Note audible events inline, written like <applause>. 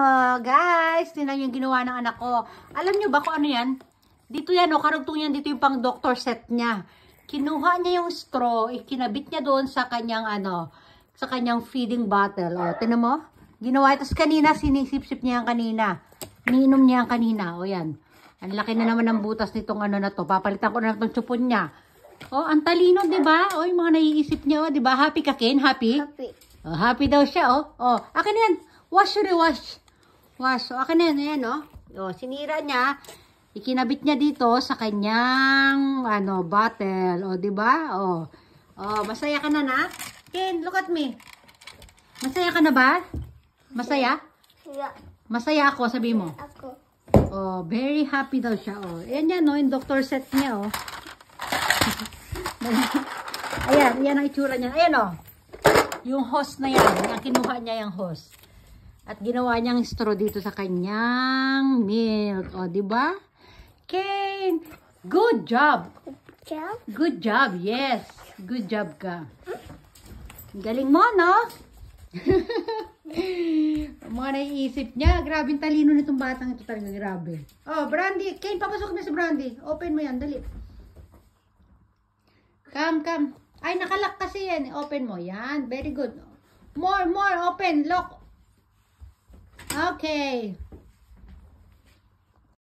oh, guys. Tingnan yung ginawa ng anak ko. Alam nyo ba kung ano yan? Dito yan, oh, karugtong yan. Dito yung pang doctor set niya. Kinuha niya yung straw, ikinabit niya doon sa kanyang, ano, sa kanyang feeding bottle. Oh, tinan mo? Ginawa. Tapos kanina, sinisip-sip niya yan kanina. Niinom niya yan kanina. O, yan. Ang laki na naman ng butas nitong ano na to. Papalitan ko na itong chupon niya. Oh, ang talino, di ba? Oh, yung mga naiisip niya, oh, di ba? Happy ka, Ken? Happy? Happy. Oh, happy daw siya, oh. Oh, akin yan. Wash yun, eh, wash. Wash. So, akin na yan, ayan, oh. Oh, sinira niya. Ikinabit niya dito sa kanyang, ano, bottle. Oh, di ba? Oh. Oh, masaya ka na, na? Ken, look at me. Masaya ka na ba? Masaya? Siya. Masaya ako, sabi mo. Ako. Oh, very happy daw siya, oh. Ayan yan, no, yung doctor set niya, oh. <laughs> ayan, ayan ang itsura niya. Ayan, oh. Yung hose na yan, yung kinuha niya yung hose. At ginawa niyang straw dito sa kanyang milk. O, di ba? Kane, good job. Siya. Good job, yes. Good job ka. Galing mo, no? <laughs> Mga naiisip niya. Grabe yung talino nitong batang ito talaga. Grabe. Oh, Brandy. Kane, papasok na si Brandy. Open mo yan. Dali. Come, come. Ay, nakalak kasi yan. Open mo. Yan. Very good. More, more. Open. Lock. Okay.